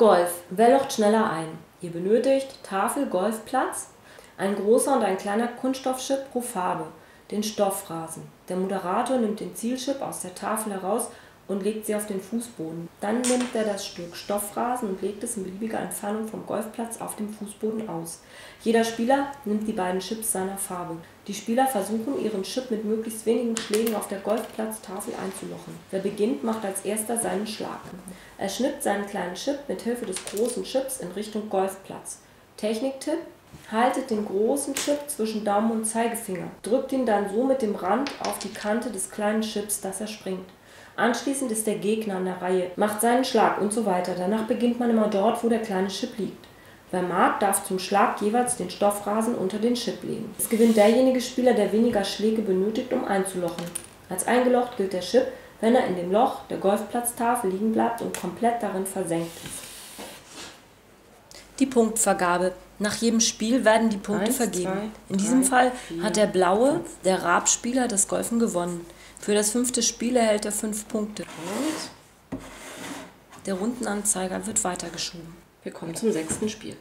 Golf. Wer locht schneller ein? Ihr benötigt Tafel, Golfplatz, ein großer und ein kleiner Kunststoffchip pro Farbe, den Stoffrasen. Der Moderator nimmt den Zielchip aus der Tafel heraus und legt sie auf den Fußboden. Dann nimmt er das Stück Stoffrasen und legt es in beliebiger Entfernung vom Golfplatz auf dem Fußboden aus. Jeder Spieler nimmt die beiden Chips seiner Farbe. Die Spieler versuchen, ihren Chip mit möglichst wenigen Schlägen auf der Golfplatztafel einzulochen. Wer beginnt, macht als erster seinen Schlag. Er schnippt seinen kleinen Chip mit Hilfe des großen Chips in Richtung Golfplatz. Techniktipp: Haltet den großen Chip zwischen Daumen und Zeigefinger. Drückt ihn dann so mit dem Rand auf die Kante des kleinen Chips, dass er springt. Anschließend ist der Gegner an der Reihe, macht seinen Schlag und so weiter. Danach beginnt man immer dort, wo der kleine Chip liegt. Wer mag, darf zum Schlag jeweils den Stoffrasen unter den Chip legen. Es gewinnt derjenige Spieler, der weniger Schläge benötigt, um einzulochen. Als eingelocht gilt der Chip, wenn er in dem Loch der Golfplatztafel liegen bleibt und komplett darin versenkt ist. Die Punktvergabe. Nach jedem Spiel werden die Punkte Eins, vergeben. zwei, In diesem Fall vier, hat der blaue, der Rabspieler, das Golfen gewonnen. Für das fünfte Spiel erhält er fünf Punkte. Und Der Rundenanzeiger wird weitergeschoben. wir kommen zum sechsten Spiel.